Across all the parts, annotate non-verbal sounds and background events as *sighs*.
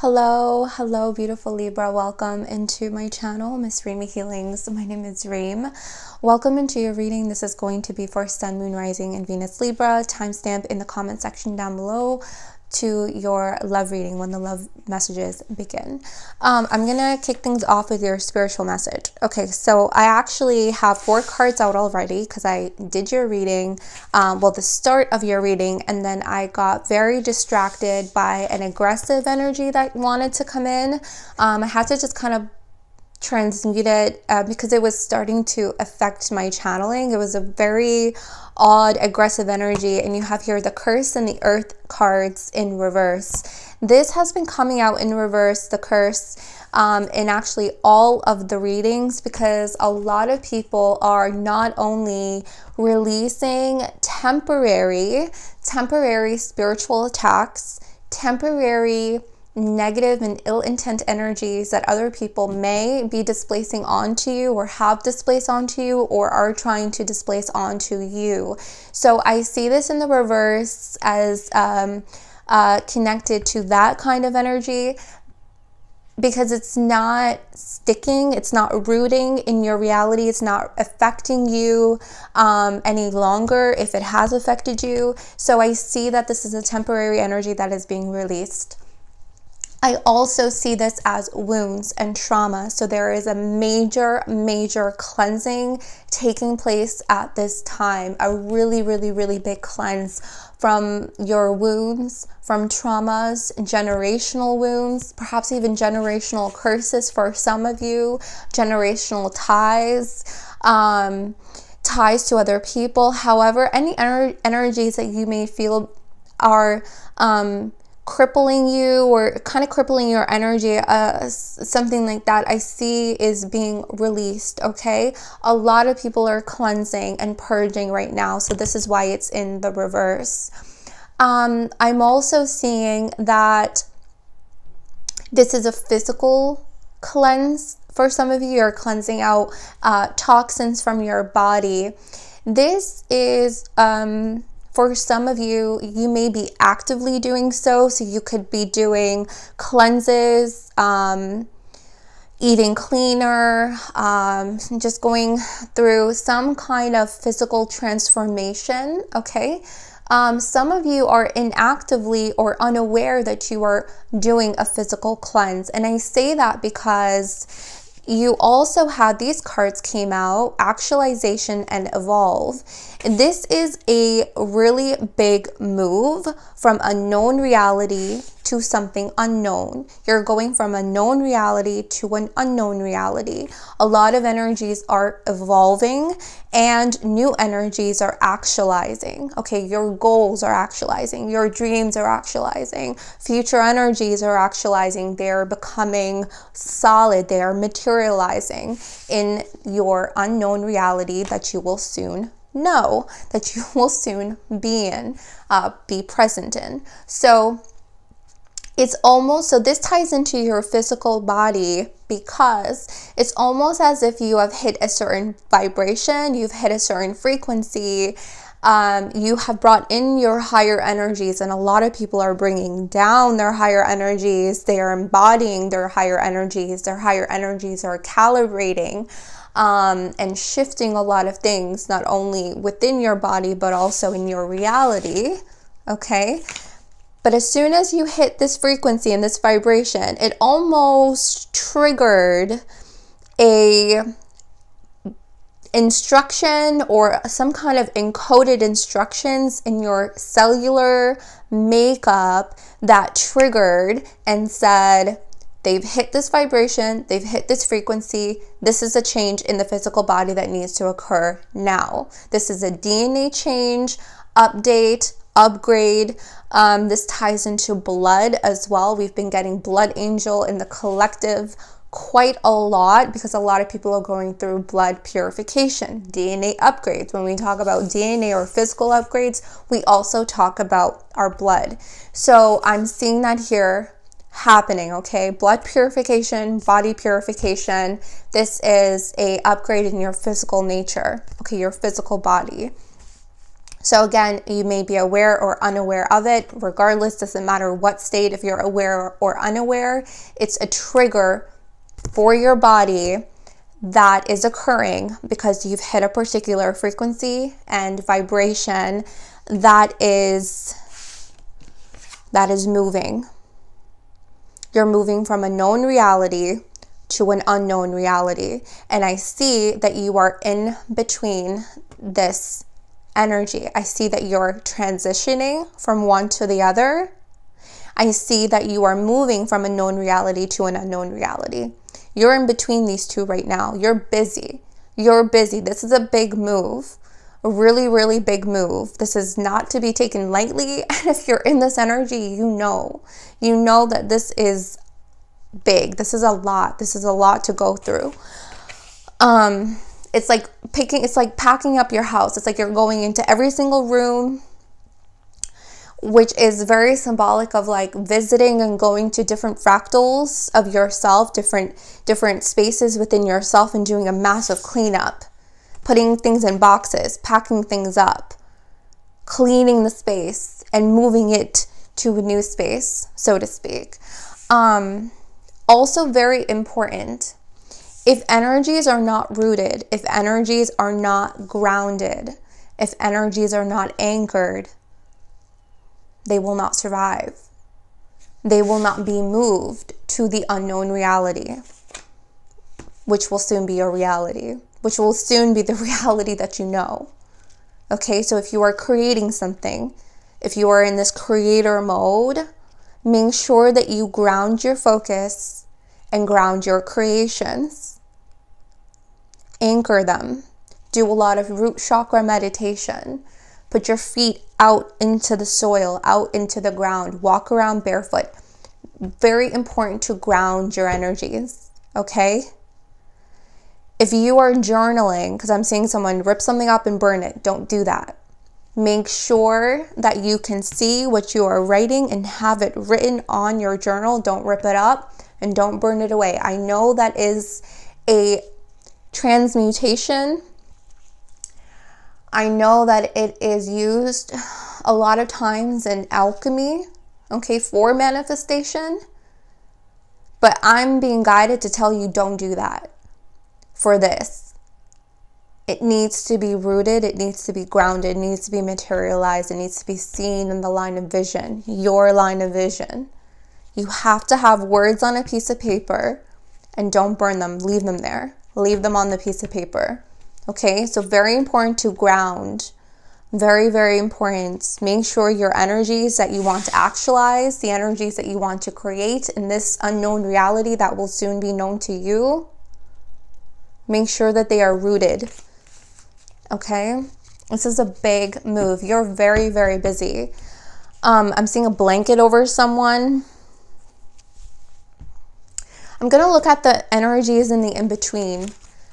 Hello, hello, beautiful Libra. Welcome into my channel, Miss Reem Healings. My name is Reem. Welcome into your reading. This is going to be for Sun, Moon, Rising, and Venus Libra. Timestamp in the comment section down below to your love reading when the love messages begin. Um, I'm gonna kick things off with your spiritual message. Okay, so I actually have four cards out already because I did your reading, um, well, the start of your reading, and then I got very distracted by an aggressive energy that wanted to come in. Um, I had to just kind of transmute it uh, because it was starting to affect my channeling. It was a very odd, aggressive energy, and you have here the curse and the earth cards in reverse. This has been coming out in reverse, the curse, um, in actually all of the readings because a lot of people are not only releasing temporary, temporary spiritual attacks, temporary negative and ill intent energies that other people may be displacing onto you or have displaced onto you or are trying to displace onto you. So I see this in the reverse as um, uh, connected to that kind of energy because it's not sticking, it's not rooting in your reality, it's not affecting you um, any longer if it has affected you. So I see that this is a temporary energy that is being released. I also see this as wounds and trauma. So there is a major, major cleansing taking place at this time. A really, really, really big cleanse from your wounds, from traumas, generational wounds, perhaps even generational curses for some of you, generational ties. Um, ties to other people. However, any ener- energies that you may feel are um, crippling you or kind of crippling your energy, uh, something like that, I see is being released. Okay. A lot of people are cleansing and purging right now. So, this is why it's in the reverse. Um, I'm also seeing that this is a physical cleanse. For some of you, you're cleansing out uh, toxins from your body. This is um, for some of you, you may be actively doing so. So you could be doing cleanses, um, eating cleaner, um, just going through some kind of physical transformation. Okay. Um, some of you are inactively or unaware that you are doing a physical cleanse. And I say that because you also had these cards came out actualization and evolve this is a really big move from a known reality to something unknown. You're going from a known reality to an unknown reality. A lot of energies are evolving and new energies are actualizing. Okay, your goals are actualizing, your dreams are actualizing, future energies are actualizing. They're becoming solid, they are materializing in your unknown reality that you will soon know that you *laughs* will soon be in, uh, be present in. So it's almost so this ties into your physical body because it's almost as if you have hit a certain vibration, you've hit a certain frequency. Um, you have brought in your higher energies, and a lot of people are bringing down their higher energies. They are embodying their higher energies. Their higher energies are calibrating um, and shifting a lot of things, not only within your body, but also in your reality. Okay. But as soon as you hit this frequency and this vibration, it almost triggered a instruction or some kind of encoded instructions in your cellular makeup that triggered and said, They've hit this vibration, they've hit this frequency. This is a change in the physical body that needs to occur now. This is a DNA change, update, upgrade. Um, this ties into blood as well. We've been getting Blood Angel in the collective quite a lot because a lot of people are going through blood purification, DNA upgrades. When we talk about DNA or physical upgrades, we also talk about our blood. So I'm seeing that here happening okay blood purification body purification this is a upgrade in your physical nature okay your physical body So again, you may be aware or unaware of it. Regardless, doesn't matter what state, if you're aware or unaware, it's a trigger for your body that is occurring because you've hit a particular frequency and vibration that is that is moving. You're moving from a known reality to an unknown reality. And I see that you are in between this energy. I see that you're transitioning from one to the other. I see that you are moving from a known reality to an unknown reality. You're in between these two right now. You're busy. You're busy. This is a big move, a really, really big move. This is not to be taken lightly. *laughs* And if you're in this energy, you know, you know that this is big. This is a lot. This is a lot to go through. Um, it's like picking, it's like packing up your house. It's like you're going into every single room, which is very symbolic of like visiting and going to different fractals of yourself, different different spaces within yourself and doing a massive cleanup, putting things in boxes, packing things up, cleaning the space and moving it to a new space, so to speak. Um, also very important if energies are not rooted, if energies are not grounded, if energies are not anchored, they will not survive. They will not be moved to the unknown reality, which will soon be a reality, which will soon be the *laughs* reality that you know. Okay, so if you are creating something, if you are in this creator mode, make sure that you ground your focus and ground your creations. Anchor them. Do a lot of root chakra meditation. Put your feet out into the soil, out into the ground. Walk around barefoot. Very important to ground your energies, okay? If you are journaling, because I'm seeing someone rip something up and burn it, don't do that. Make sure that you can see what you are writing and have it written on your journal. Don't rip it up and don't burn it away. I know that is a transmutation. I know that it is used a lot of times in alchemy, okay, for manifestation. But I'm being guided to tell you don't do that for this. It needs to be rooted, it needs to be grounded, it needs to be materialized, it needs to be seen in the line of vision, your line of vision. You have to have words on a piece of paper and don't burn them, leave them there. Leave them on the piece of paper. Okay, so very important to ground. Very, very important. Make sure your energies that you want to actualize, the energies that you want to create in this unknown reality that will soon be known to you, make sure that they are rooted. Okay, this is a big move. You're very, very busy. Um, I'm seeing a blanket over someone. I'm going to look at the energies in the in between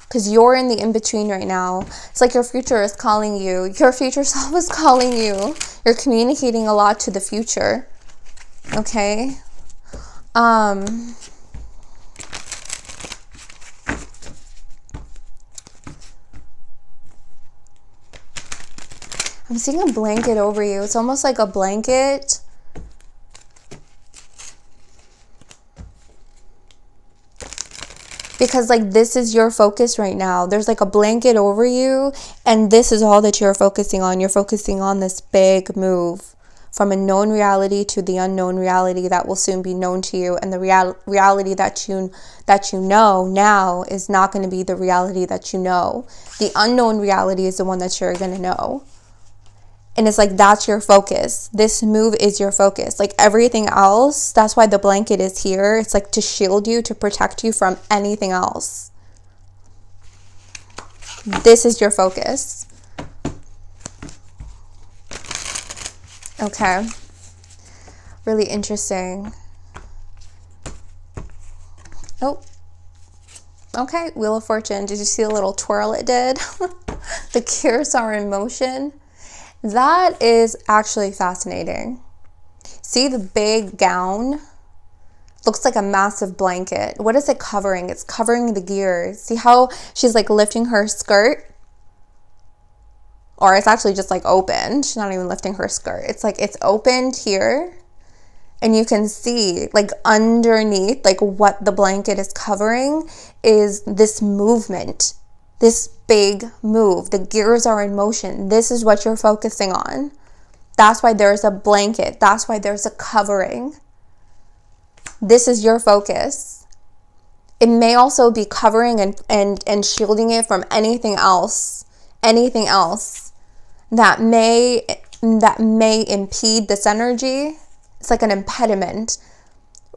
because you're in the in between right now. It's like your future is calling you, your future *laughs* self is calling you. You're communicating a lot to the future. Okay? Um, I'm seeing a blanket over you. It's almost like a blanket because like this is your focus right now. There's like a blanket over you and this is all that you're focusing on. You're focusing on this big move from a known reality to the unknown reality that will soon be known to you and the real- reality that you that you know now is not going to be the reality that you know. The unknown reality is the one that you're going to know. And it's like that's your focus. This move is your focus. Like everything else, that's why the blanket is here. It's like to shield you, to protect you from anything else. This is your focus. Okay. Really interesting. Oh. Okay, Wheel of Fortune. Did you see the little twirl it did? *laughs* the gears are in motion. That is actually fascinating. See the big gown? Looks like a massive blanket. What is it covering? It's covering the gears. See how she's like lifting her skirt? or it's actually just like open. She's not even lifting her skirt. It's like it's opened here. And you can see, like, underneath, like, what the blanket is covering is this movement, this big move. The gears are in motion. This is what you're focusing on. That's why there's a blanket. That's why there's a covering. This is your focus. It may also be covering and, and, and shielding it from anything else, anything else that may that may impede this energy. It's like an impediment.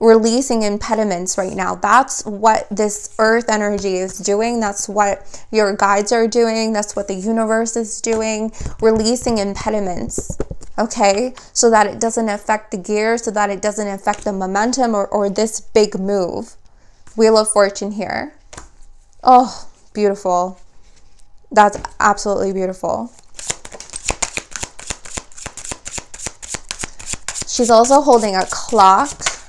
Releasing impediments right now. That's what this earth energy is doing. That's what your guides are doing. That's what the universe is doing. Releasing impediments okay? So that it doesn't affect the gear, so that it doesn't affect the momentum or, or this big move. Wheel of Fortune here. Oh, beautiful. That's absolutely beautiful. She's also holding a clock.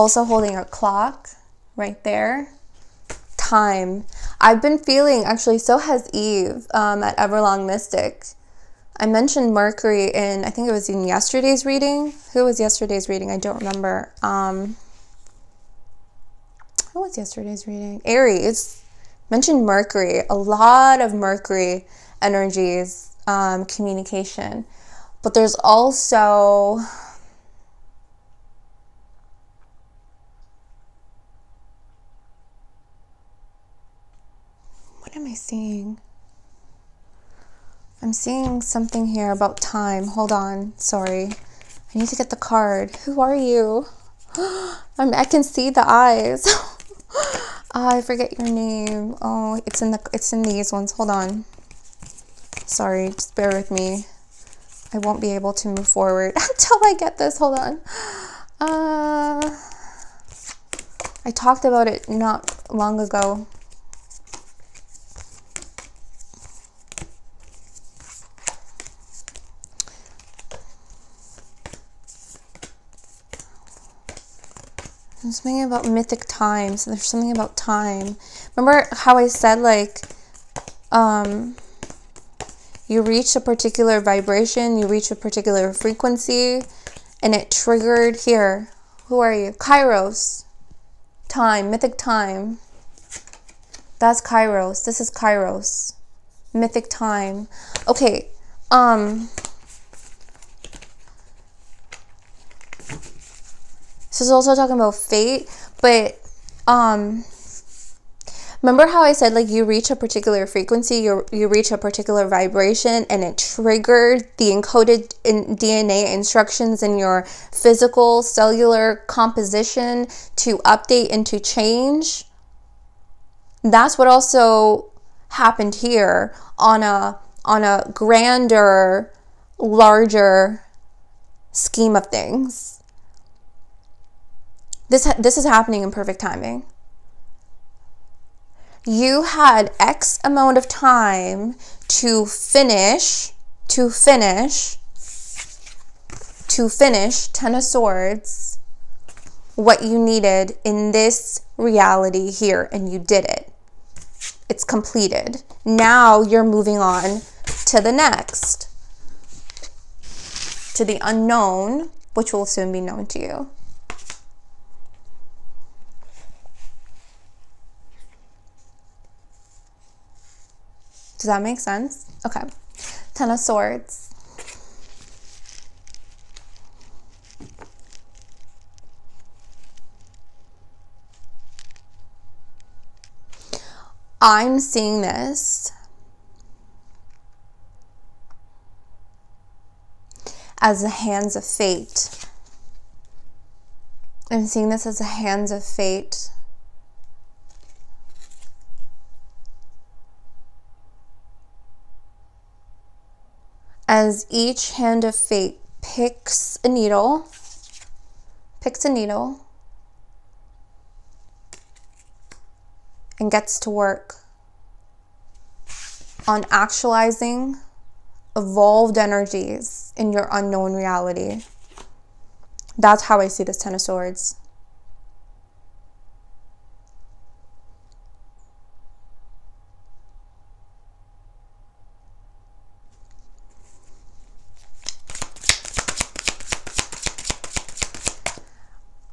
Also holding a clock right there. Time. I've been feeling, actually, so has Eve um, at Everlong Mystic. I mentioned Mercury in, I think it was in yesterday's reading. Who was yesterday's reading? I don't remember. Um, who was yesterday's reading? Aries. Mentioned Mercury. A lot of Mercury energies, um, communication. But there's also I seeing? I'm seeing something here about time. Hold on. Sorry. I need to get the card. Who are you? *gasps* I'm, I can see the eyes. oh, *laughs* I forget your name. Oh, it's in the it's in these ones. Hold on. Sorry, just bear with me. I won't be able to move forward *laughs* until I get this. Hold on. Uh, I talked about it not long ago. There's something about mythic times. There's something about time. Remember how I said like um you reach a particular vibration, you reach a particular frequency, and it triggered here. Who are you? Kairos. Time, mythic time. That's Kairos. This is Kairos. Mythic time. Okay. Um This is also talking about fate, but um Remember how I said like you reach a particular frequency, you you reach a particular vibration and it triggered the encoded in DNA instructions in your physical cellular composition to update and to change? That's what also happened here on a on a grander, larger scheme of things. This this is happening in perfect timing you had X amount of time to finish, to finish, to finish Ten of Swords, what you needed in this reality here, and you did it. It's completed. Now you're moving on to the next, to the unknown, which will soon be known to you. Does that make sense? Okay. Ten of Swords. I'm seeing this as the hands of fate. I'm seeing this as the hands of fate. As each hand of fate picks a needle, picks a needle, and gets to work on actualizing evolved energies in your unknown reality. That's how I see this Ten of Swords.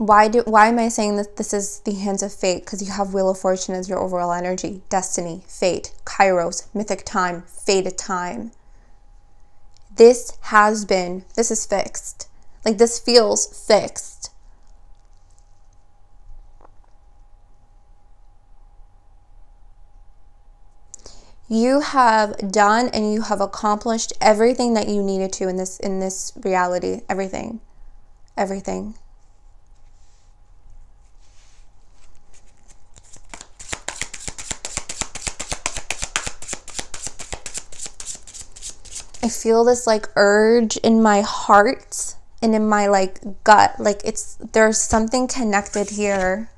Why do why am I saying that this is the hands of fate? Because you have Wheel of Fortune as your overall energy, destiny, fate, kairos, mythic time, fated time. This has been, this is fixed. Like this feels fixed. you have done and you have accomplished everything that you needed to in this in this reality everything everything I feel this like urge in my heart and in my like gut. Like it's there's something connected here.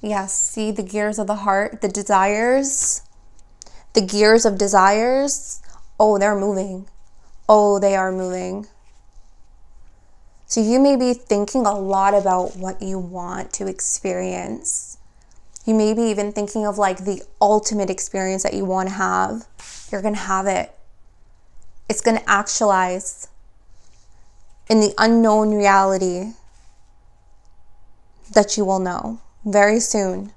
Yes, see the gears of the heart, the desires, the gears of desires. Oh, they're moving. Oh, they are moving. So you may be thinking a lot about what you want to experience. You may be even thinking of like the ultimate experience that you want to have. You're going to have it it's going to actualize in the unknown reality that you will know very soon.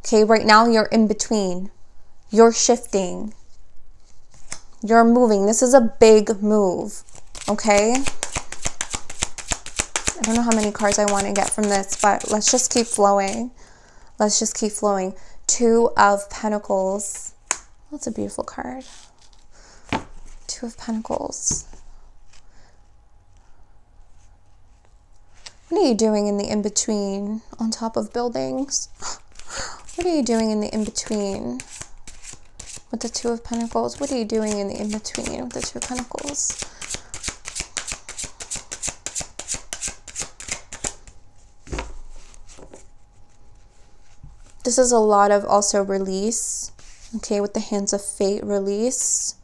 Okay, right now you're in between, you're shifting, you're moving. This is a big move. Okay. I don't know how many cards I want to get from this, but let's just keep flowing. Let's just keep flowing. Two of Pentacles. That's a beautiful card. Two of Pentacles. What are you doing in the in between on top of buildings? *gasps* What are you doing in the in between with the Two of Pentacles? What are you doing in the in between with the Two of Pentacles? This is a lot of also release, okay, with the hands of fate, release.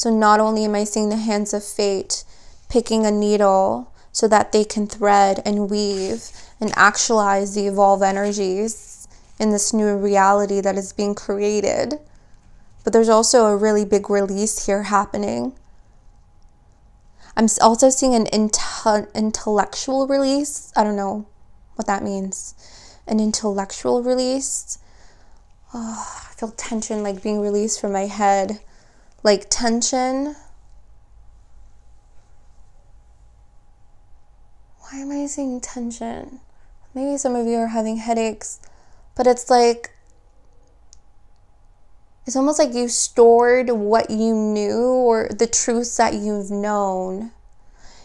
So not only am I seeing the hands of fate picking a needle so that they can thread and weave and actualize the evolve energies in this new reality that is being created. But there's also a really big release here happening. I'm also seeing an inte- intellectual release. I don't know what that means. An intellectual release. Oh, I feel tension like being released from my head like tension. Why am I saying tension? Maybe some of you are having headaches, but it's like it's almost like you stored what you knew or the truths that you've known.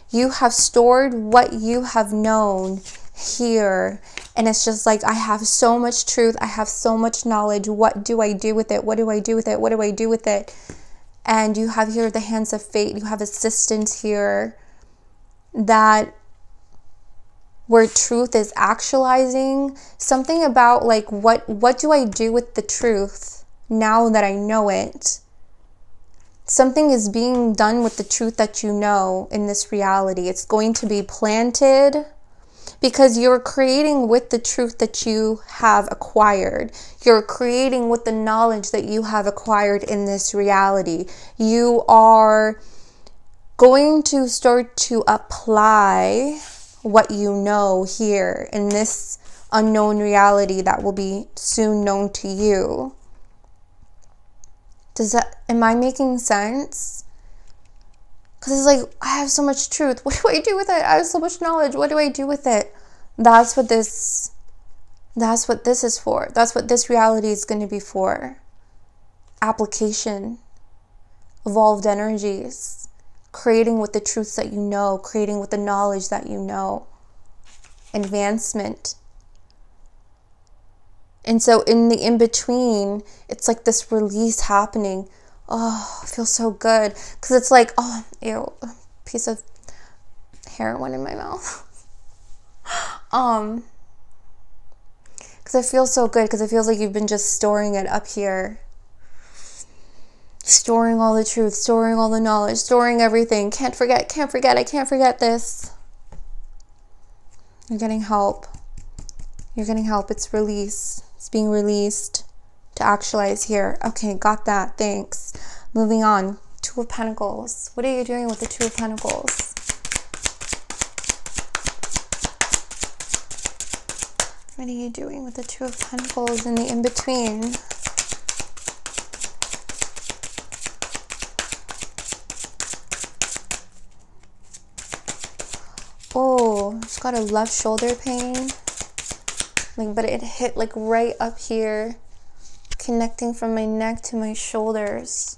You have stored what you have known here. And it's just like, I have so much truth. I have so much knowledge. What do I do with it? What do I do with it? What do I do with it? And you have here the hands of fate you have assistance here that where truth is actualizing. Something about like what what do i do with the truth now that i know it? Something is being done with the truth that you know in this reality. It's going to be planted because you're creating with the truth that you have acquired. You're creating with the knowledge that you have acquired in this reality. You are going to start to apply what you know here in this unknown reality that will be soon known to you. Does that, am I making sense? Because it's like, I have so much truth. *laughs* What do I do with it? I have so much knowledge. What do I do with it? That's what this that's what this is for. That's what this reality is going to be for. Application, evolved energies, creating with the truths that you know, creating with the knowledge that you know, advancement. And so, in the in between, it's like this release happening oh, I feel so good. Because it's like, oh, ew, piece of heroin in my mouth. Um, because it feels so good, because it feels like you've been just storing it up here. Storing all the truth, storing all the knowledge, storing everything. Can't forget, can't forget, I can't forget this. You're getting help. You're getting help. It's release. It's being released to actualize here. Okay, got that. Thanks. Moving on. Two of Pentacles. What are you doing with the Two of Pentacles? What are you doing with the Two of Pentacles in the in between? Oh, she's got a left shoulder pain. Like, but it hit like right up here, connecting from my neck to my shoulders.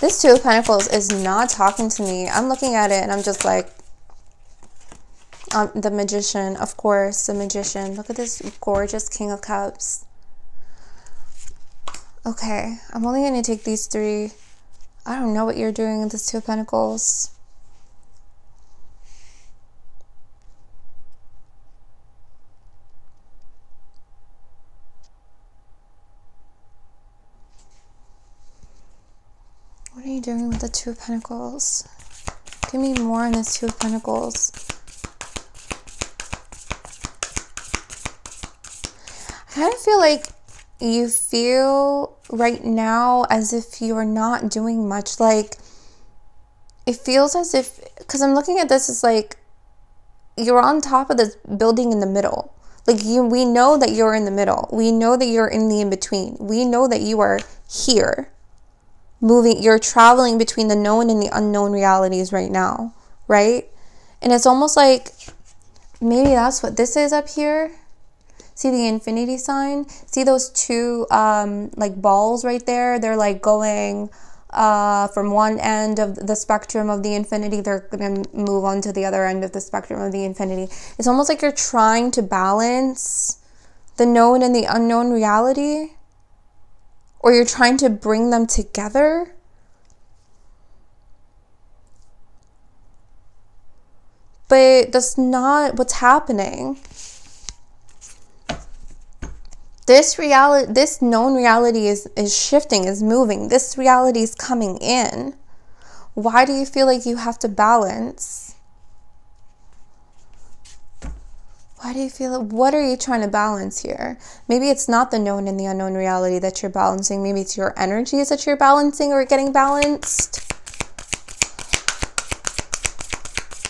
This Two of Pentacles is not talking to me. I'm looking at it and I'm just like, um, the Magician, of course, the Magician. Look at this gorgeous King of Cups. Okay, I'm only going to take these three. I don't know what you're doing with this Two of Pentacles. What are you doing with the Two of Pentacles? Give me more on this Two of Pentacles. Kind of feel like you feel right now as if you're not doing much. Like, it feels as if, because I'm looking at this as like you're on top of this building in the middle. Like, you, we know that you're in the middle. We know that you're in the in between. We know that you are here moving, you're traveling between the known and the unknown realities right now, right? And it's almost like maybe that's what this is up here. See the infinity sign? See those two um, like balls right there? They're like going uh, from one end of the spectrum of the infinity, they're going to move on to the other end of the spectrum of the infinity. It's almost like you're trying to balance the known and the unknown reality or you're trying to bring them together. But that's not what's happening. This reality, this known reality is, is shifting, is moving. This reality is coming in. Why do you feel like you have to balance? Why do you feel? What are you trying to balance here? Maybe it's not the known and the unknown reality that you're balancing. Maybe it's your energies that you're balancing or getting balanced.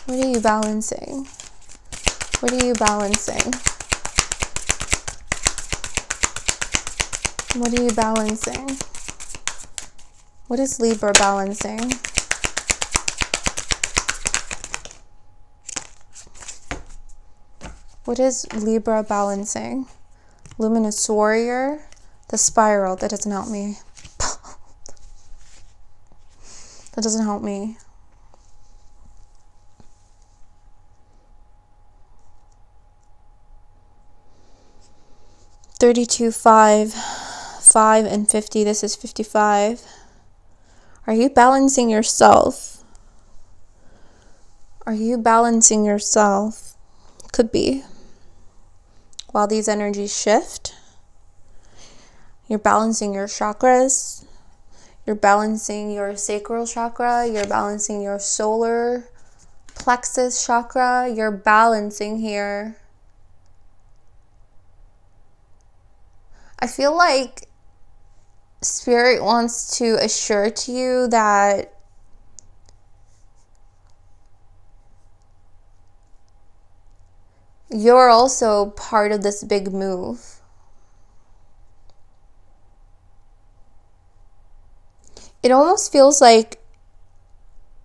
What are you balancing? What are you balancing? What are you balancing? What is Libra balancing? What is Libra balancing? Luminous Warrior, the spiral. That doesn't help me. *laughs* that doesn't help me. Thirty-two, five, five, and fifty. This is fifty-five. Are you balancing yourself? Are you balancing yourself? Could be while these energies shift. You're balancing your chakras. You're balancing your sacral chakra. You're balancing your solar plexus chakra. You're balancing here. I feel like Spirit wants to assure to you that you're also part of this big move. It almost feels like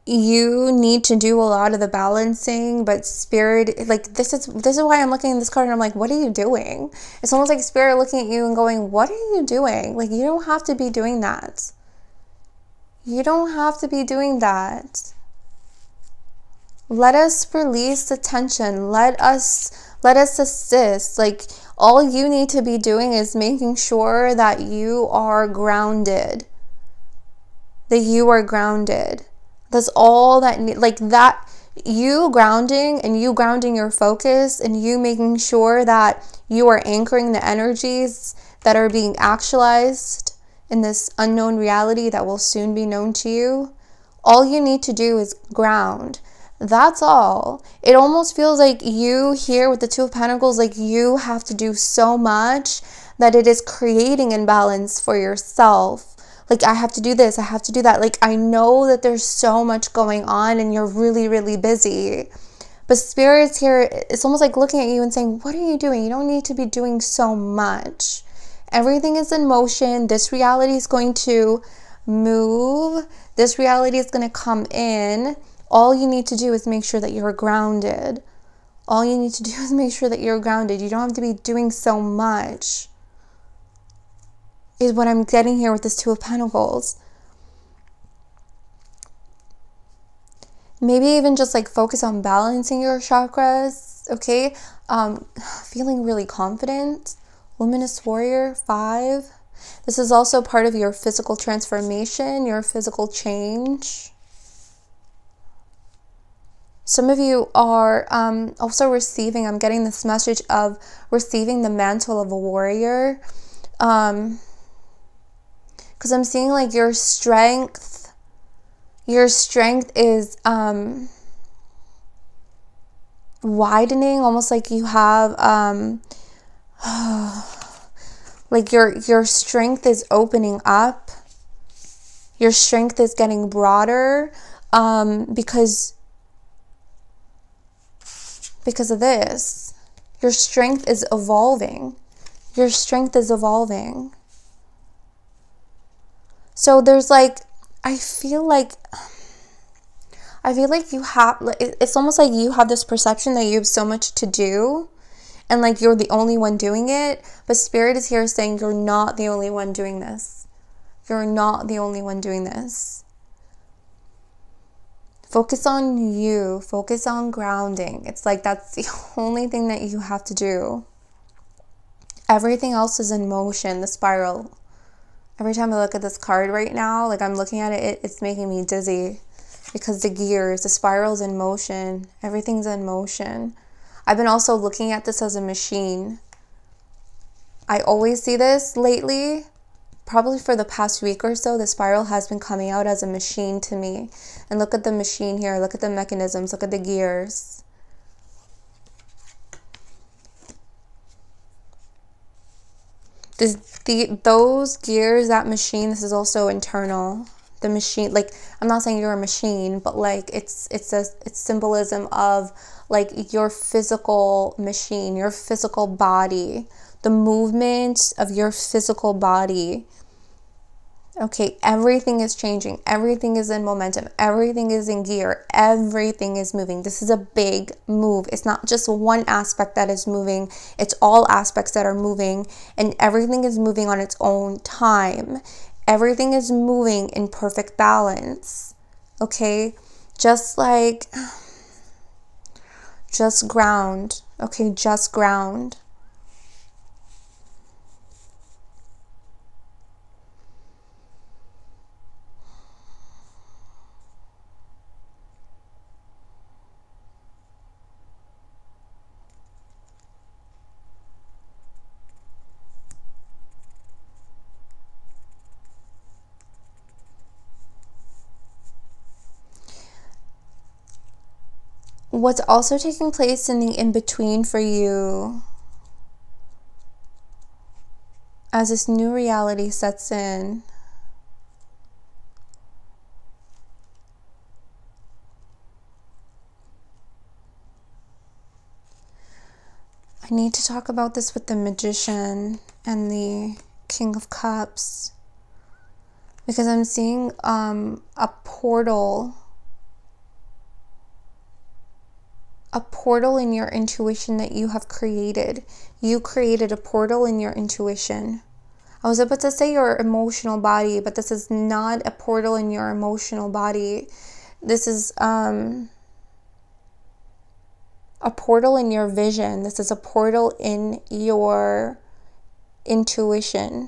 you need to do a lot of the balancing but spirit like this is this is why i'm looking at this card and i'm like what are you doing? It's almost like spirit looking at you and going what are you doing? Like you don't have to be doing that. You don't have to be doing that. Let us release the tension. Let us let us assist. Like all you need to be doing is making sure that you are grounded. That you are grounded that's all that like that you grounding and you grounding your focus and you making sure that you are anchoring the energies that are being actualized in this unknown reality that will soon be known to you all you need to do is ground that's all. It almost feels like you here with the Two of Pentacles, like you have to do so much that it is creating imbalance for yourself, like I have to do this, I have to do that. Like I know that there's so much going on and you're really, really busy. But spirit's here, it's almost like looking at you and saying, What are you doing? You don't need to be doing so much. Everything is in motion. This reality is going to move. This reality is going to come in. All you need to do is make sure that you're grounded. All you need to do *laughs* is make sure that you're grounded. You don't have to be doing so much is what I'm getting here with this Two of Pentacles. Maybe even just like focus on balancing your chakras, okay? Um, *sighs* feeling really confident. Luminous Warrior, five. This is also part of your physical transformation, your physical change. Some of you are um, also receiving, I'm getting this message of receiving the mantle of a warrior. Um, because I'm seeing like your strength, your strength is um, widening, almost like you have um, *sighs* like your your strength is opening up. Your strength is getting broader um, because because of this. Your strength is evolving. Your strength is evolving. So there's like, I feel like, I feel like you have, it's almost like you have this perception that you have so much to do and like you're the only one doing it. But Spirit is here saying you're not the only one doing this. You're not the only one doing this. Focus on you, focus on grounding. It's like that's the *laughs* only thing that you have to do. Everything else is in motion, the spiral every time I look at this card right now, like I'm looking at it, it, it's making me dizzy because the gears, the spiral's in motion, everything's in motion. I've been also looking at this as a machine. I always see this lately. Probably for the past week or so, the spiral has been coming out as a machine to me. And look at the machine here, look at the mechanisms, look at the gears. This, the those gears, that machine, this is also internal. The machine, like I'm not saying you're a machine, but like it's it's a it's symbolism of like your physical machine, your physical body, the movement of your physical body Okay, everything is changing. Everything is in momentum. Everything is in gear. Everything is moving. This is a big move. It's not just one aspect that is moving, it's all aspects that are moving, and everything is moving on its own time. Everything is moving in perfect balance. Okay, just like, *sighs* just ground. Okay, just ground. What's also taking place in the in between for you as this new reality sets in. I need to talk about this with the magician and the king of cups because I'm seeing um, a portal a portal in your intuition that you have created. You created a portal in your intuition. I was about to say your emotional body, but this is not a portal in your emotional body. This is um, a portal in your vision. This is a portal in your intuition.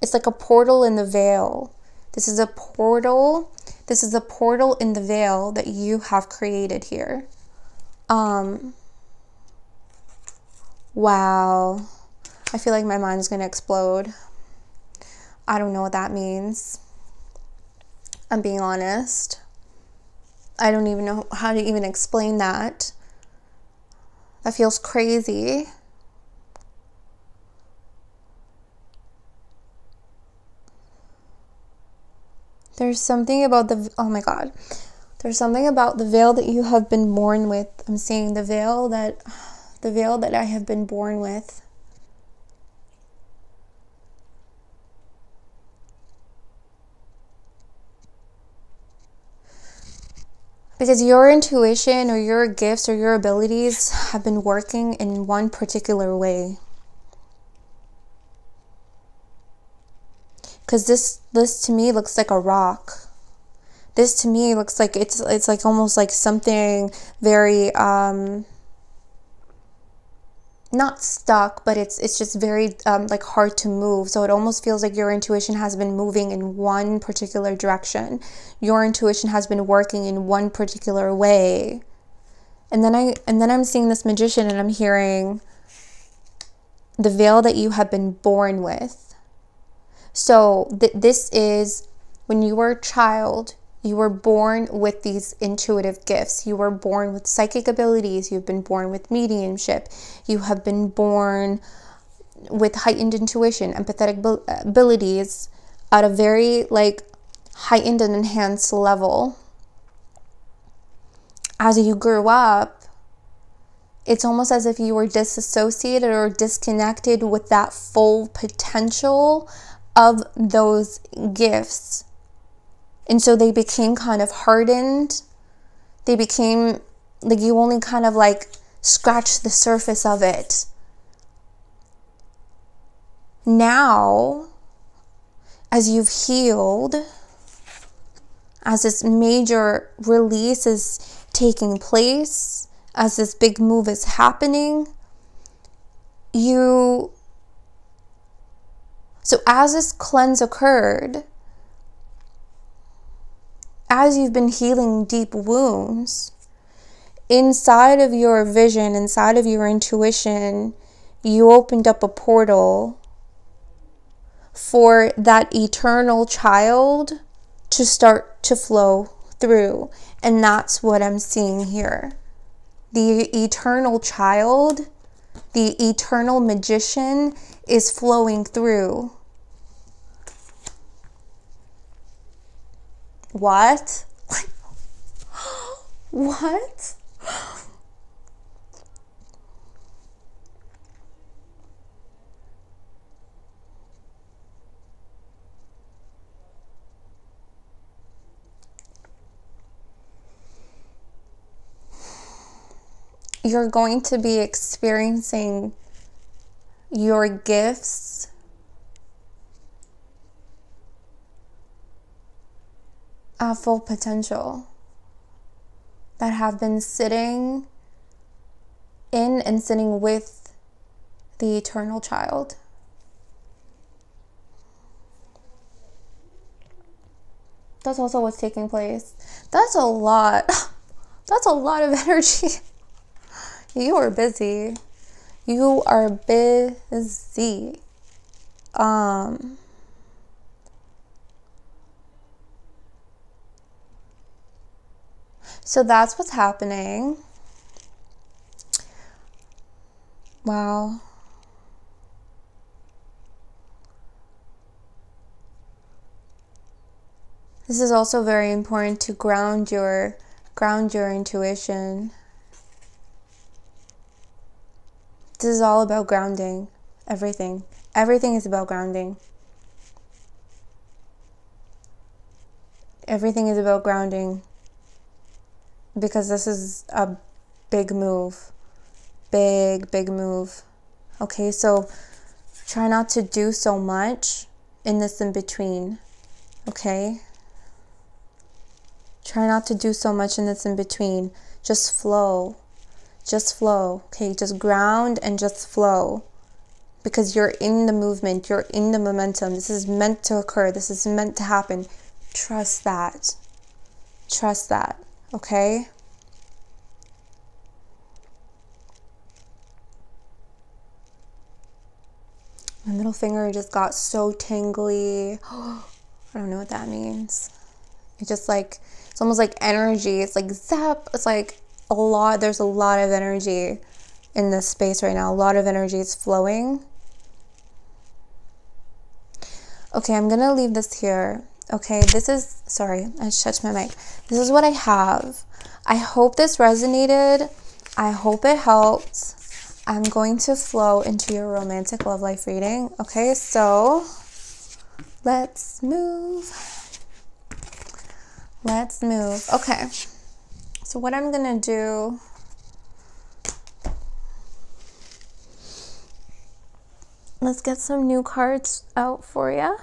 It's like a portal in the veil. This is a portal this is a portal in the veil that you have created here. Um, wow. I feel like my mind is going to explode. I don't know what that means. I'm being honest. I don't even know how to even explain that. That feels crazy. There's something about the, oh my God. There's something about the veil that you have been born with. I'm saying the veil that, the veil that I have been born with. because your intuition or your gifts or your abilities have been working in one particular way. Cuz this this to me looks like a rock. This to me looks like it's it's like almost like something very um not stuck, but it's it's just very um, like hard to move. So it almost feels like your intuition has been moving in one particular direction. Your intuition has been working in one particular way. And then I and then I'm seeing this magician and I'm hearing the veil that you have been born with. So th- this is when you were a child, you were born with these intuitive gifts. You were born with psychic abilities. You've been born with mediumship. You have been born with heightened intuition, empathetic abilities at a very like heightened and enhanced level. As you grew up, it's almost as if you were disassociated or disconnected with that full potential of those gifts and so they became kind of hardened. They became like you only kind of like scratch the surface of it. Now, as you've healed, as this major release is taking place, as this big move is happening, you. So, as this cleanse occurred, as you've been healing deep wounds, inside of your vision, inside of your intuition, you opened up a portal for that eternal child to start to flow through. And that's what I'm seeing here. The eternal child, the eternal magician is flowing through. What? *gasps* what? You're going to be experiencing your gifts uh, full potential that have been sitting in and sitting with the eternal child. That's also what's taking place. That's a lot. *laughs* That's a lot of *laughs* energy. you are busy. You are busy. Um So that's what's happening. Wow. This is also very important to ground your ground your intuition. This is all about grounding everything. Everything is about grounding. Everything is about grounding because this is a big move. Big, big move. Okay, so try not to do so much in this in between. Okay? Try not to do so much in this in between. Just flow. Just flow. Okay, just ground and just flow. Because you're in the movement, you're in the momentum. This is meant to occur, this is meant to happen. Trust that. Trust that okay? My middle finger just got so tingly. *gasps* I don't know what that means. It's just like, it's almost like energy. It's like zap. It's like a lot, there's a lot of energy in this space right now. A lot of energy is flowing. Okay, I'm gonna leave this here. Okay, this is, sorry, I touched my mic. This is what I have. I hope this resonated. I hope it helped. I'm going to flow into your romantic love life reading. Okay, so let's move. Let's move. Okay, so what I'm gonna do. Let's get some new cards out for you.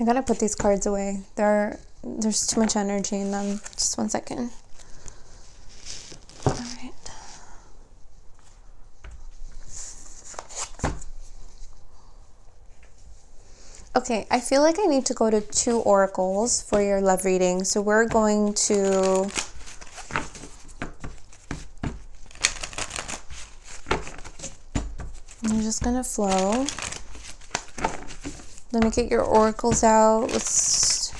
I gotta put these cards away. There, there's too much energy in them. Just one second. All right. Okay, I feel like I need to go to two oracles for your love reading. So we're going to I'm just gonna flow. Let me get your oracles out. Let's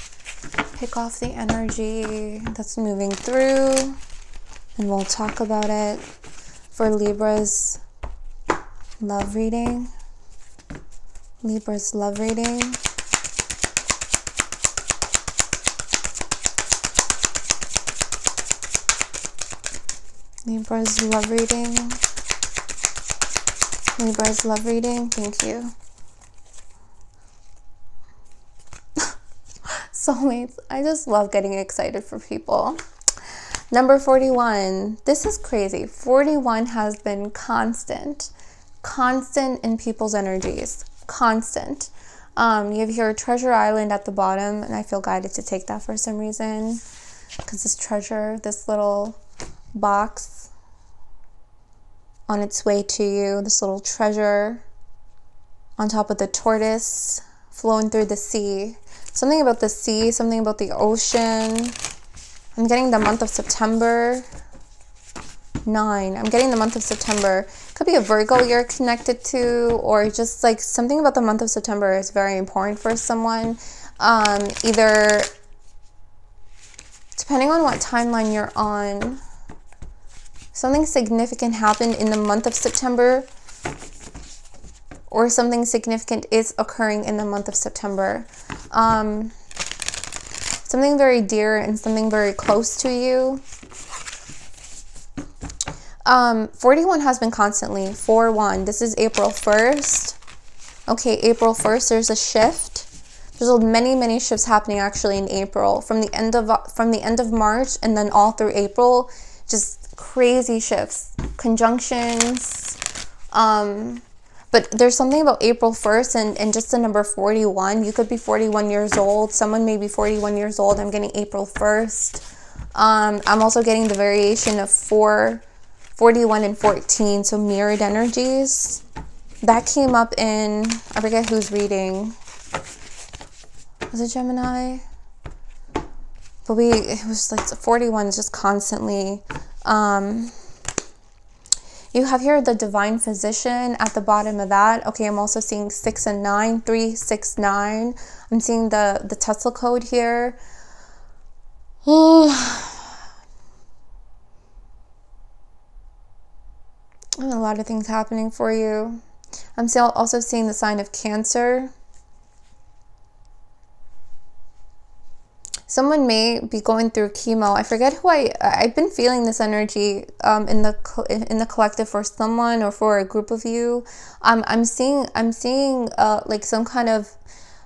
pick off the energy that's moving through and we'll talk about it for Libra's love reading. Libra's love reading. Libra's love reading. Libra's love reading. Thank you. Soulmates. I just love getting excited for people. Number 41. This is crazy. 41 has been constant, constant in people's energies. Constant. Um, you have here Treasure Island at the bottom, and I feel guided to take that for some reason because this treasure, this little box on its way to you, this little treasure on top of the tortoise flowing through the sea. Something about the sea, something about the ocean. I'm getting the month of September. Nine. I'm getting the month of September. Could be a Virgo you're connected to, or just like something about the month of September is very important for someone. Um, either depending on what timeline you're on, something significant happened in the month of September or something significant is occurring in the month of September. Um, something very dear and something very close to you. Um, 41 has been constantly. 4 1. This is April 1st. Okay, April 1st, there's a shift. There's many, many shifts happening actually in April. From the end of from the end of March and then all through April, just crazy shifts. Conjunctions. Um, but there's something about April 1st and, and just the number 41. You could be 41 years old. Someone may be 41 years old. I'm getting April 1st. Um, I'm also getting the variation of 4, 41 and 14. So mirrored energies. That came up in, I forget who's reading. Was it Gemini? But we, it was like 41 is just constantly. Um, you have here the divine physician at the bottom of that. Okay, I'm also seeing six and nine, three, six, nine. I'm seeing the, the Tesla code here. *sighs* a lot of things happening for you. I'm still also seeing the sign of Cancer. Someone may be going through chemo. I forget who I I've been feeling this energy um, in the in the collective for someone or for a group of you. Um, I'm seeing I'm seeing uh, like some kind of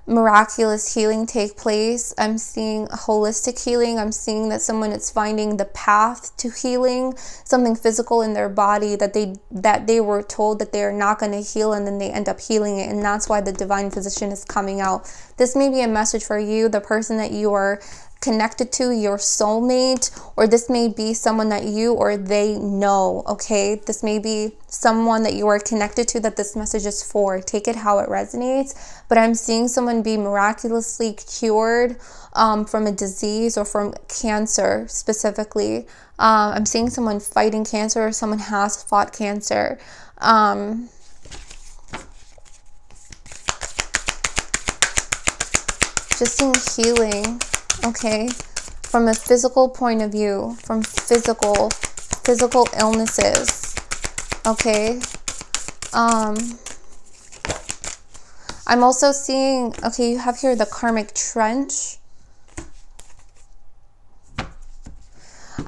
miraculous healing take place. I'm seeing holistic healing. I'm seeing that someone is finding the path to healing, something physical in their body that they that they were told that they're not going to heal and then they end up healing it and that's why the divine physician is coming out. This may be a message for you, the person that you are connected to, your soulmate, or this may be someone that you or they know, okay? This may be someone that you are connected to that this message is for. Take it how it resonates. But I'm seeing someone be miraculously cured um, from a disease or from cancer specifically. Um, I'm seeing someone fighting cancer or someone has fought cancer. Um, just seeing healing okay. From a physical point of view from physical physical illnesses. Okay. Um i'm also seeing okay you have here the karmic trench.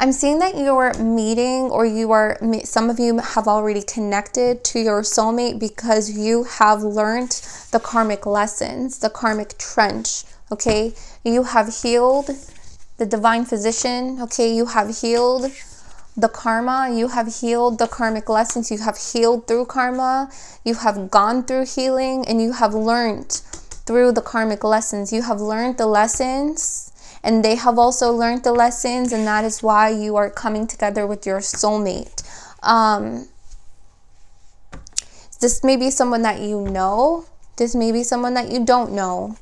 I'm seeing that you're meeting or you are, some of you have already connected to your soulmate because you have learned the karmic lessons, the karmic trench, okay? You have healed the divine physician, okay? You have healed the karma, you have healed the karmic lessons, you have healed through karma, you have gone through healing, and you have learned through the karmic lessons. You have learned the lessons, and they have also learned the lessons, and that is why you are coming together with your soulmate. Um, this may be someone that you know, this may be someone that you don't know.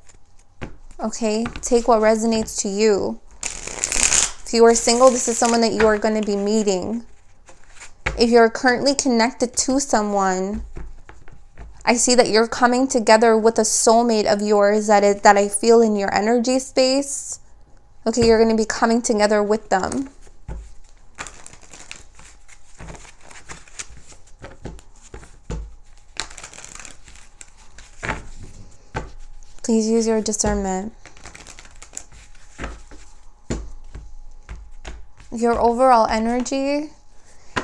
Okay, take what resonates to you. If you are single, this is someone that you are going to be meeting. If you're currently connected to someone, I see that you're coming together with a soulmate of yours that is that I feel in your energy space. Okay, you're going to be coming together with them. Please use your discernment. Your overall energy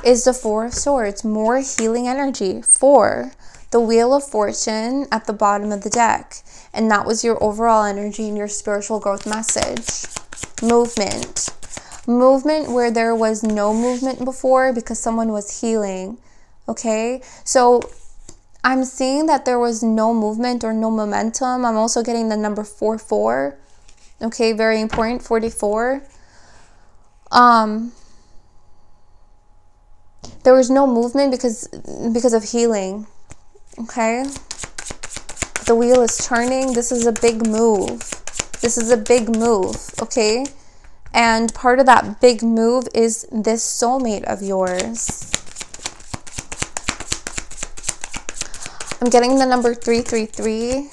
is the Four of Swords, more healing energy. Four, the Wheel of Fortune at the bottom of the deck. And that was your overall energy and your spiritual growth message. Movement. Movement where there was no movement before because someone was healing. Okay? So I'm seeing that there was no movement or no momentum. I'm also getting the number 4 4. Okay, very important. 44. Um, there was no movement because because of healing. Okay? The wheel is turning. This is a big move. This is a big move, okay? And part of that big move is this soulmate of yours. I'm getting the number 333.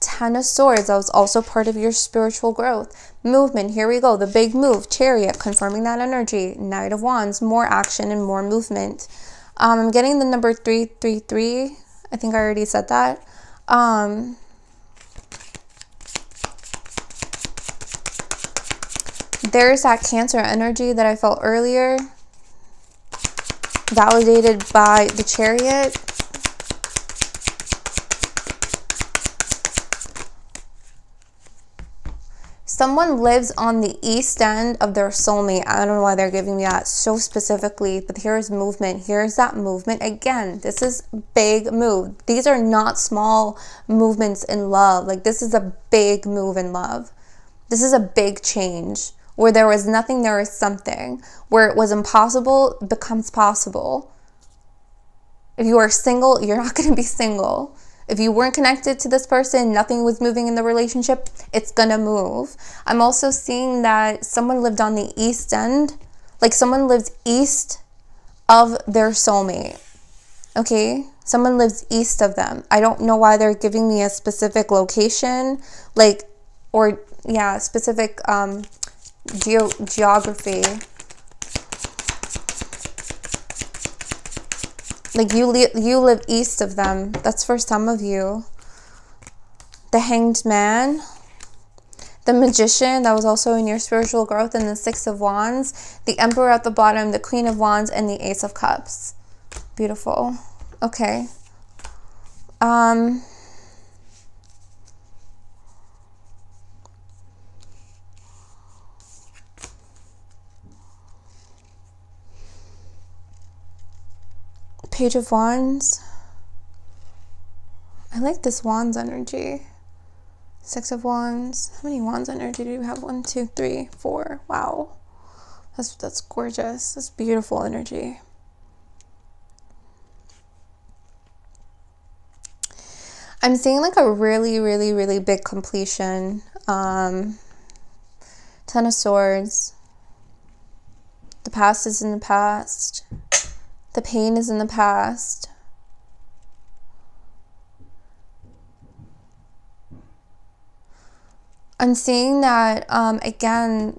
Ten of Swords, that was also part of your spiritual growth. Movement, here we go. The big move, Chariot, confirming that energy. Knight of Wands, more action and more movement. Um, I'm getting the number 333. I think I already said that. Um, there's that Cancer energy that I felt earlier validated by the chariot. Someone lives on the east end of their soulmate. I don't know why they're giving me that so specifically, but here's movement. Here's that movement. Again, this is big move. These are not small movements in love. Like this is a big move in love. This is a big change. Where there was nothing, there is something. Where it was impossible, becomes possible. If you are single, you're not *laughs* going to be single. If you weren't connected to this person, nothing was moving in the relationship, it's going to move. I'm also seeing that someone lived on the east end, like someone lives east of their soulmate. Okay? Someone lives east of them. I don't know why they're giving me a specific location, like, or yeah, specific um, Geo geography. Like you, li you live east of them. That's for some of you. The Hanged Man. The Magician, that was also in your spiritual growth. And the Six of Wands. The Emperor at the bottom. The Queen of Wands. And the Ace of Cups. Beautiful. Okay. Um... Page of Wands. I like this Wands energy. Six of Wands. How many Wands energy do you have? One, two, three, four. Wow. That's, that's gorgeous. That's beautiful energy. I'm seeing like a really, really, really big completion. Um, Ten of Swords. The past is in the past. The pain is in the past. I'm seeing that um, again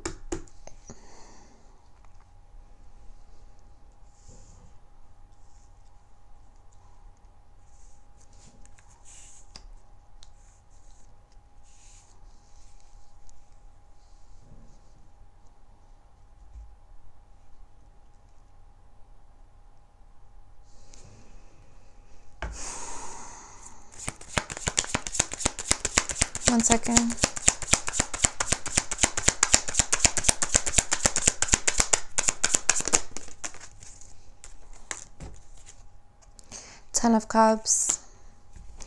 One second. Ten of Cups.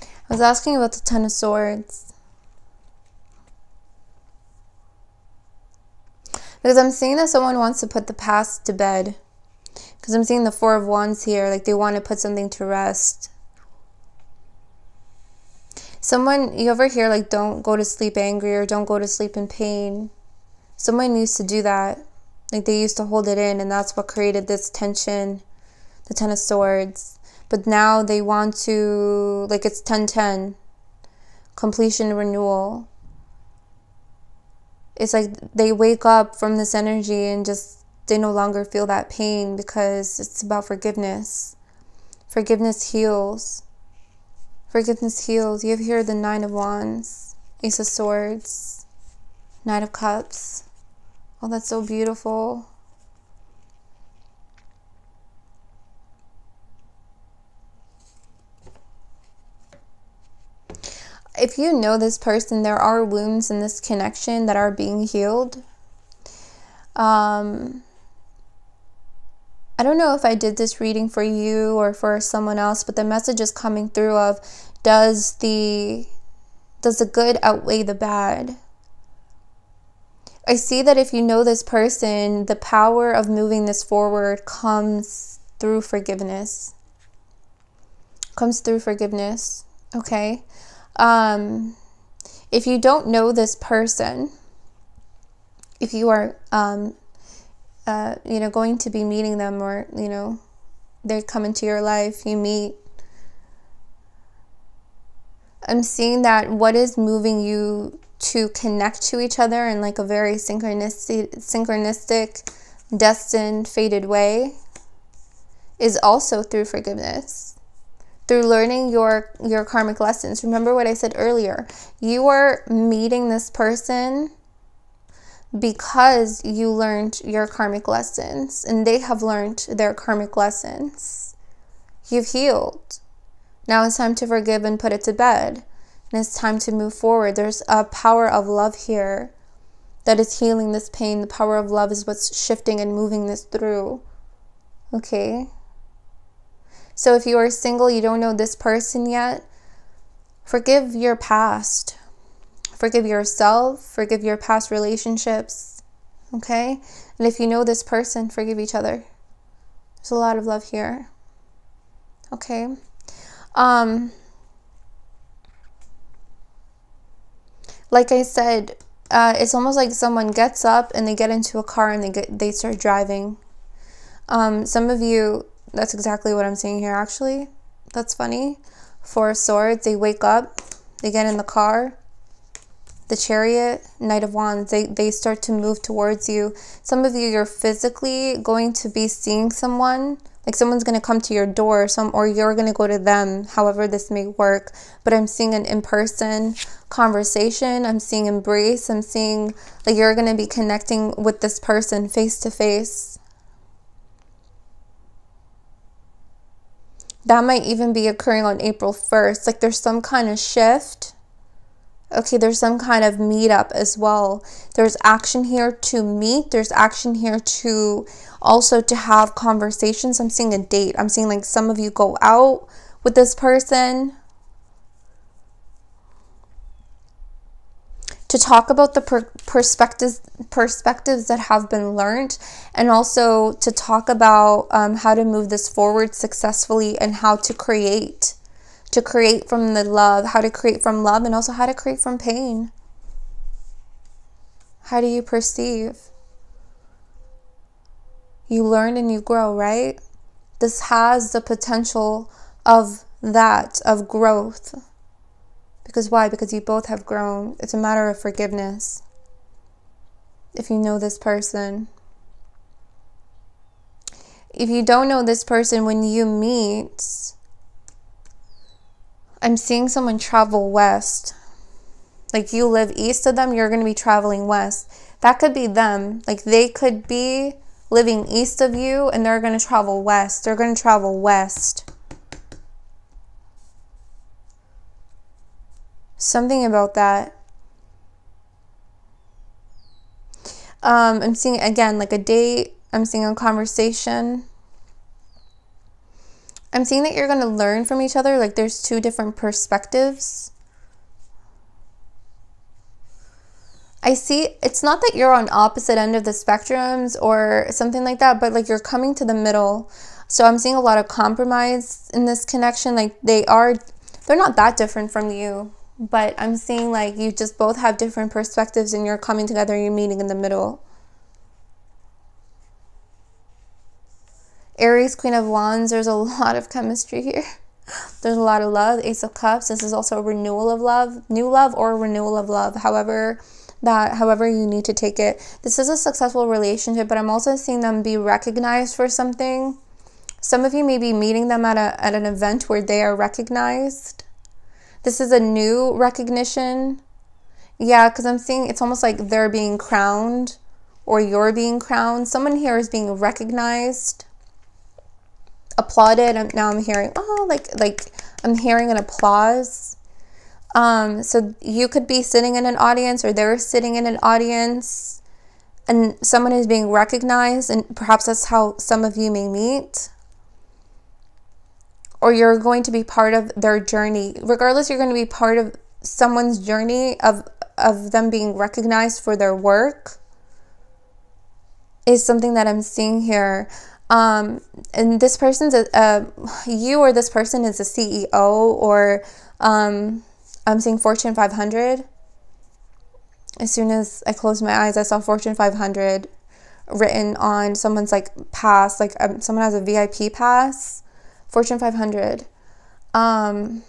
I was asking about the Ten of Swords. Because I'm seeing that someone wants to put the past to bed. Because I'm seeing the Four of Wands here. Like they want to put something to rest. Someone, you ever hear like, don't go to sleep angry or don't go to sleep in pain? Someone used to do that. Like they used to hold it in, and that's what created this tension, the Ten of Swords. But now they want to, like, it's 10 10, completion renewal. It's like they wake up from this energy and just they no longer feel that pain because it's about forgiveness. Forgiveness heals. Forgiveness heals. You have here the Nine of Wands, Ace of Swords, Knight of Cups. Oh, that's so beautiful. If you know this person, there are wounds in this connection that are being healed. Um, I don't know if I did this reading for you or for someone else, but the message is coming through of does the does the good outweigh the bad? I see that if you know this person, the power of moving this forward comes through forgiveness. Comes through forgiveness, okay? Um if you don't know this person, if you are um uh, you know, going to be meeting them or, you know, they come into your life, you meet. I'm seeing that what is moving you to connect to each other in like a very synchronistic, synchronistic, destined, fated way is also through forgiveness. Through learning your your karmic lessons. Remember what I said earlier. You are meeting this person because you learned your karmic lessons and they have learned their karmic lessons. You've healed. Now it's time to forgive and put it to bed. And it's time to move forward. There's a power of love here that is healing this pain. The power of love is what's shifting and moving this through. Okay? So if you are single, you don't know this person yet, forgive your past. Forgive yourself, forgive your past relationships, okay? And if you know this person, forgive each other. There's a lot of love here. Okay? Um like I said, uh, it's almost like someone gets up and they get into a car and they get they start driving. Um, some of you, that's exactly what I'm seeing here. Actually, that's funny. Four swords. They wake up, they get in the car, the chariot, knight of wands, they, they start to move towards you. Some of you, you're physically going to be seeing someone, like someone's going to come to your door, some, or you're going to go to them, however this may work. But I'm seeing an in-person conversation. I'm seeing embrace. I'm seeing like you're going to be connecting with this person face to face. That might even be occurring on April 1st. Like there's some kind of shift Okay, there's some kind of meetup as well. There's action here to meet. There's action here to also to have conversations. I'm seeing a date. I'm seeing like some of you go out with this person. to talk about the per- perspectives perspectives that have been learned and also to talk about um, how to move this forward successfully and how to create to create from the love how to create from love and also how to create from pain how do you perceive you learn and you grow right this has the potential of that of growth because why? Because you both have grown. It's a matter of forgiveness. If you know this person, if you don't know this person, when you meet, I'm seeing someone travel west. Like you live east of them, you're going to be traveling west. That could be them. Like they could be living east of you and they're going to travel west. They're going to travel west. Something about that. Um, I'm seeing again like a date. I'm seeing a conversation. I'm seeing that you're going to learn from each other. Like there's two different perspectives. I see it's not that you're on opposite end of the spectrums or something like that, but like you're coming to the middle. So I'm seeing a lot of compromise in this connection. Like they are, they're not that different from you but I'm seeing like you just both have different perspectives and you're coming together, you're meeting in the middle. Aries, Queen of Wands, there's a *laughs* lot of chemistry here. There's a lot of love. Ace of Cups, this is also a renewal of love, new love or renewal of love, however that however you need to take it. This is a successful relationship, but I'm also seeing them be recognized for something. Some of you may be meeting them at a at an event where they are recognized this is a new recognition. Yeah, because I'm seeing it's almost like they're being crowned or you're being crowned. Someone here is being recognized, applauded. And now I'm hearing, oh, like, like I'm hearing an applause. Um, so you could be sitting in an audience or they're sitting in an audience and someone is being recognized, and perhaps that's how some of you may meet or you're going to be part of their journey. Regardless, you're going to be part of someone's journey of of them being recognized for their work is something that I'm seeing here. Um, and this person's a, you or this person is a CEO or um, I'm seeing Fortune 500. As soon as I closed my eyes, I saw Fortune 500 written on someone's like pass, like um, someone has a VIP pass Fortune 500. Um,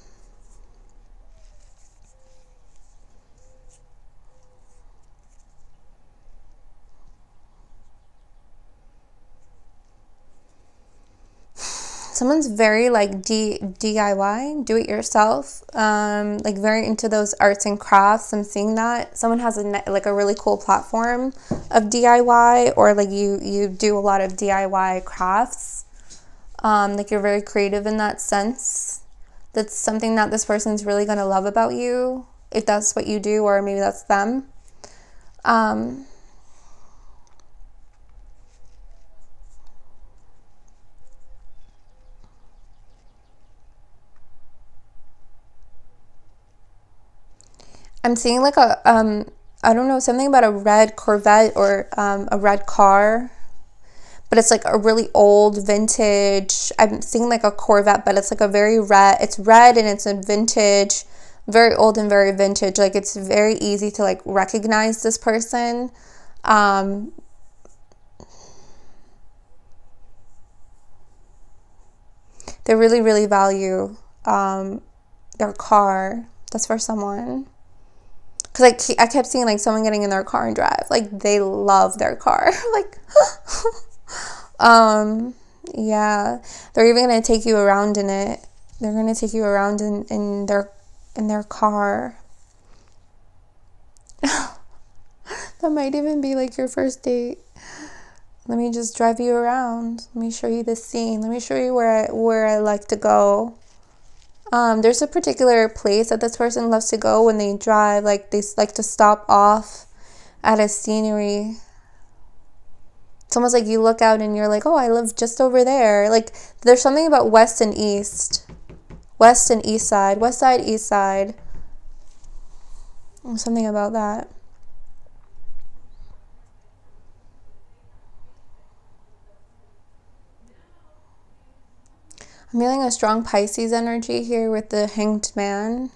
someone's very like D- DIY, do it yourself, um, like very into those arts and crafts. I'm seeing that someone has a like a really cool platform of DIY, or like you you do a lot of DIY crafts. Um, like you're very creative in that sense. That's something that this person's really going to love about you, if that's what you do, or maybe that's them. Um, I'm seeing like a um I don't know something about a red Corvette or um, a red car but it's like a really old vintage. I'm seeing like a Corvette, but it's like a very red. It's red and it's a vintage, very old and very vintage. Like it's very easy to like recognize this person. Um, they really, really value um, their car. That's for someone. Cause I, I kept seeing like someone getting in their car and drive. Like they love their car. *laughs* like *laughs* um, yeah, they're even gonna take you around in it. They're gonna take you around in, in their in their car. *laughs* that might even be like your first date. Let me just drive you around. Let me show you the scene. Let me show you where I, where I like to go. Um, there's a particular place that this person loves to go when they drive. Like they like to stop off at a scenery it's almost like you look out and you're like, oh, I live just over there. Like there's something about west and east, west and east side, west side, east side. Something about that. I'm feeling a strong Pisces energy here with the hanged man.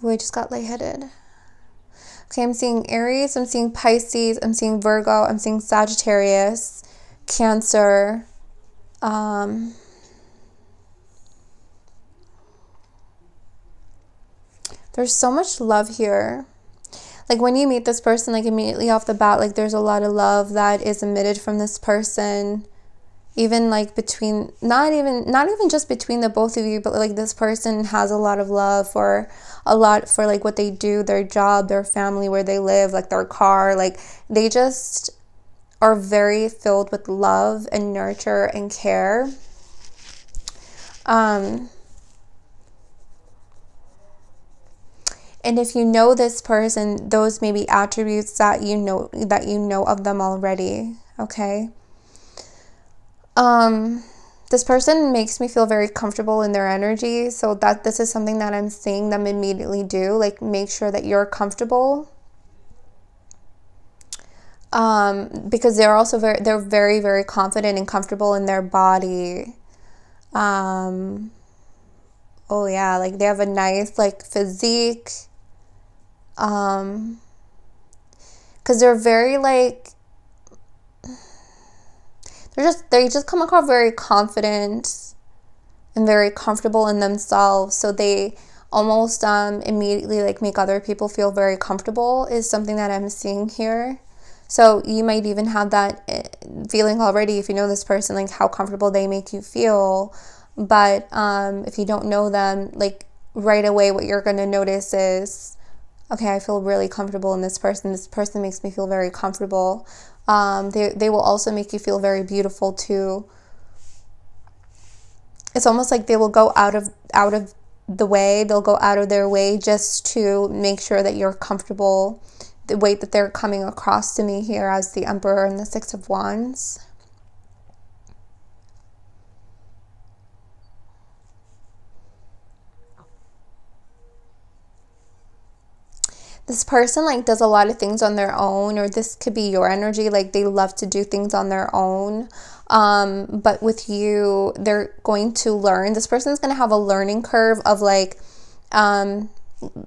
Who I just got lightheaded. Okay, I'm seeing Aries, I'm seeing Pisces, I'm seeing Virgo, I'm seeing Sagittarius, Cancer. Um, there's so much love here. Like when you meet this person, like immediately off the bat, like there's a lot of love that is emitted from this person even like between not even not even just between the both of you but like this person has a lot of love for a lot for like what they do their job their family where they live like their car like they just are very filled with love and nurture and care. Um and if you know this person those may be attributes that you know that you know of them already okay um, this person makes me feel very comfortable in their energy. So that this is something that I'm seeing them immediately do. Like make sure that you're comfortable. Um, because they're also very they're very, very confident and comfortable in their body. Um, oh yeah, like they have a nice like physique. Um, because they're very like they're just they just come across very confident and very comfortable in themselves. So they almost um, immediately like make other people feel very comfortable is something that i'm seeing here. So you might even have that eh, feeling already if you know this person like how comfortable they make you feel. But um, if you don't know them like right away what you're going to notice is okay i feel really comfortable in this person this person makes me feel very comfortable um, they, they will also make you feel very beautiful too. It's almost like they will go out of out of the way. They'll go out of their way just to make sure that you're comfortable. The way that they're coming across to me here as the Emperor and the Six of Wands. This person like does a lot of things on their own or this could be your energy like they love to do things on their own. Um, but with you they're going to learn. This person is going to have a learning curve of like um,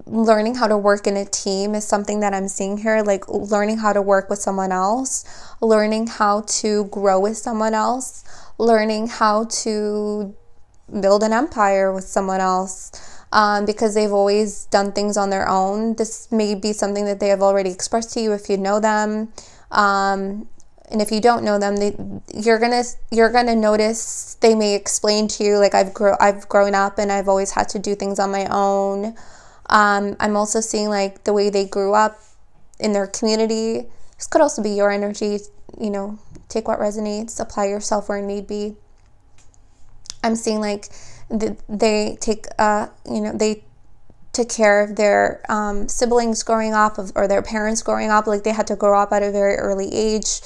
learning how to work in a team is something that i'm seeing here like learning how to work with someone else learning how to grow with someone else learning how to build an empire with someone else um, because they've always done things on their own. This may be something that they have already expressed to you if you know them. Um, and if you don't know them, they, you're gonna you're gonna notice they may explain to you like I've grow I've grown up and I've always had to do things on my own. Um, I'm also seeing like the way they grew up in their community. This could also be your energy. You know, take what resonates, apply yourself where need be. I'm seeing like they take uh, you know they took care of their um, siblings growing up or their parents growing up like they had to grow up at a very early age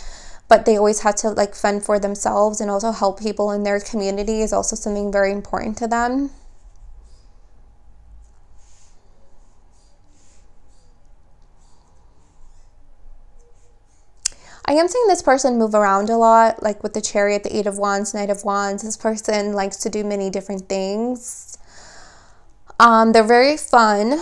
but they always had to like fend for themselves and also help people in their community is also something very important to them I am seeing this person move around a lot, like with the chariot, the eight of wands, knight of wands. This person likes to do many different things. Um, they're very fun.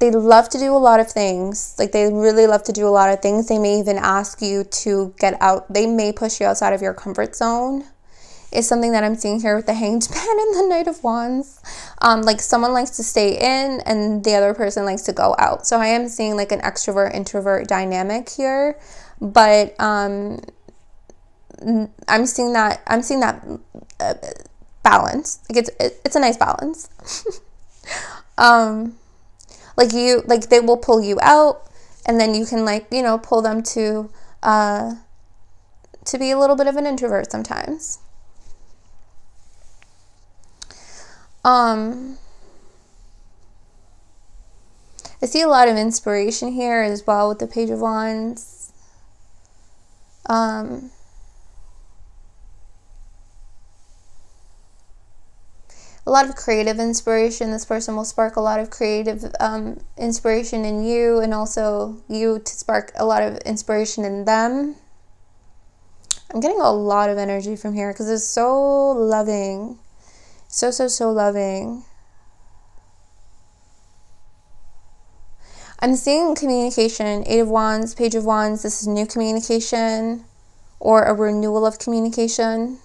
They love to do a lot of things. Like they really love to do a lot of things. They may even ask you to get out. They may push you outside of your comfort zone. Is something that I'm seeing here with the Hanged *laughs* Man and the Knight of Wands. Um, like someone likes to stay in and the other person likes to go out. So I am seeing like an extrovert introvert dynamic here but um, I'm seeing that I'm seeing that uh, balance. Like it's it, it's a nice balance. *laughs* um, like you like they will pull you out, and then you can like you know pull them to uh, to be a little bit of an introvert sometimes. Um, I see a lot of inspiration here as well with the Page of Wands. Um, a lot of creative inspiration. This person will spark a lot of creative um, inspiration in you, and also you to spark a lot of inspiration in them. I'm getting a lot of energy from here because it's so loving. So, so, so loving. I'm seeing communication, Eight of Wands, Page of Wands. This is new communication or a renewal of communication.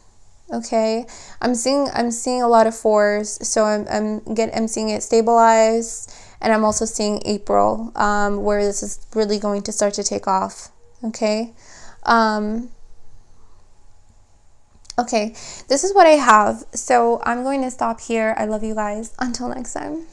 Okay, I'm seeing I'm seeing a lot of fours, so I'm I'm get I'm seeing it stabilize, and I'm also seeing April, um, where this is really going to start to take off. Okay, um, okay, this is what I have. So I'm going to stop here. I love you guys. Until next time.